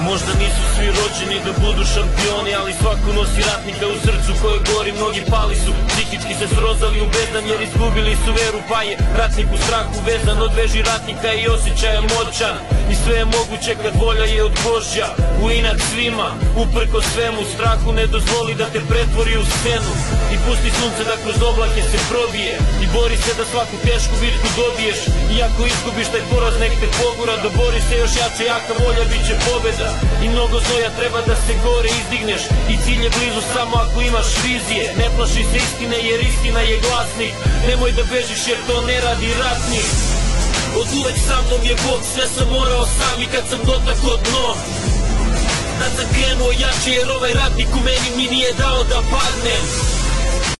Možda nisu svi rođeni da budu šampioni Ali svako nosi ratnika u srcu koje gori Mnogi pali su, psihički srozali u bezdan Jer izgubili su veru pa je ratnik u strahu vezan. Od veži ratnika i osjećaja moćan. I sve je moguće kad volja je od Božja. U inat svima, uprko svemu Strahu ne dozvoli da te pretvori u scenu I pusti sunce da kroz oblake se probije. I bori se da svaku tešku bitku dobiješ. Iako izgubiš taj poraz nek te pogura. Dobori se još jače, jaka volja bit će pobeda I mnogo znoja treba da se gore izdigneš. I cilj je blizu samo ako imaš vizije. Ne plaši se istine jer istina je glasnik. Nemoj da bežiš jer to ne radi ratnik. Od uvek sa mnom je Bog, sve sam morao sam i kad sam dotako dno. Tad sam krenuo jače jer ovaj ratnik u meni mi nije dao da padnem